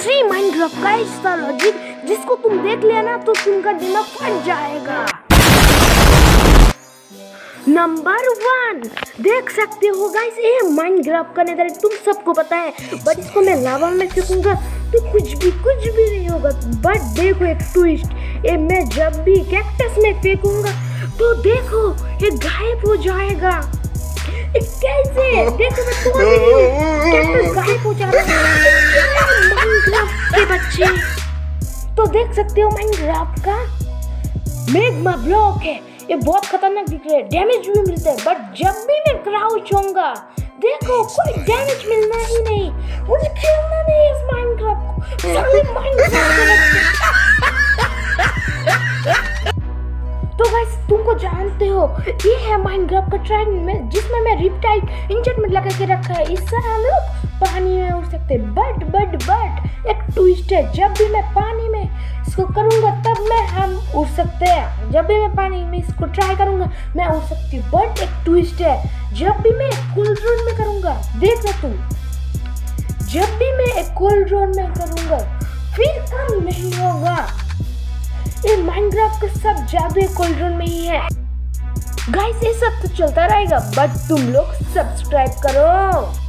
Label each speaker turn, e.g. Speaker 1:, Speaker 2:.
Speaker 1: Extreme Minecraft का ऐसा logic जिसको तुम देख लिया ना तो तुमका दिमाग फट जाएगा। नंबर वन देख सकते हो गाइस ये माइनक्राफ्ट का नेदर तुम सबको पता है बट इसको मैं लावा में फेंकूँगा तो कुछ भी कुछ भी नहीं होगा। बट देखो एक ट्विस्ट ये मैं जब भी कैक्टस में फेंकूँगा तो देखो ये गायब हो जाएगा। कैसे? देखो मैं तो कैक्टस गायब हो जा रहा माइनक्राफ्ट के बच्चे। तो देख सकते हो माइनक्राफ्ट का मेगमा ब्लॉक है। ये बहुत खतरनाक दिख रहा है। डैमेज भी मिलता है। बट जब भी मैं क्राउच होऊँगा, देखो, कोई डैमेज मिलना ही नहीं। मुझे खेलना नहीं इस माइनक्राफ्ट को। सभी माइनक्राफ्ट तो गाइस तुमको जानते हो, ये है माइनक्राफ्ट का ट्रेंड में, जिसमें मैं रिपटाइड इंचेंटमेंट लगा के रखा है। इससे हम लोग पानी में उड़ सकते हैं। बट बट ट्विस्ट है जब भी मैं पानी में इसको करूँगा, तब मैं हम उड़ सकते हैं। जब भी मैं पानी में इसको ट्राई करूँगा, मैं उड़ सकती हूँ। बट एक ट्विस्ट है जब भी मैं कोल्ड ड्रोन में करूँगा, देख ना तुम जब भी मैं एक कोल्ड ड्रोन में करूँगा, फिर काम नहीं होगा। ये माइनक्राफ्ट का सब जादू कोल्ड ड्रोन में ही है। गाइस ये सब तो चलता रहेगा बट तुम लोग सब्सक्राइब करो।